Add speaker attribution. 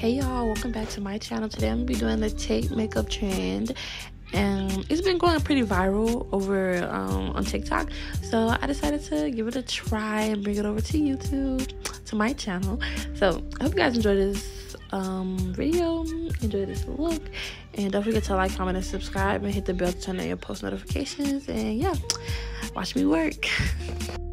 Speaker 1: Hey y'all, welcome back to my channel. Today I'm gonna be doing the tape makeup trend and it's been going pretty viral over um, on TikTok. So I decided to give it a try and bring it over to YouTube, to my channel. So I hope you guys enjoy this um, video, enjoy this look, and don't forget to like, comment, and subscribe, and hit the bell to turn on your post notifications. And yeah, watch me work.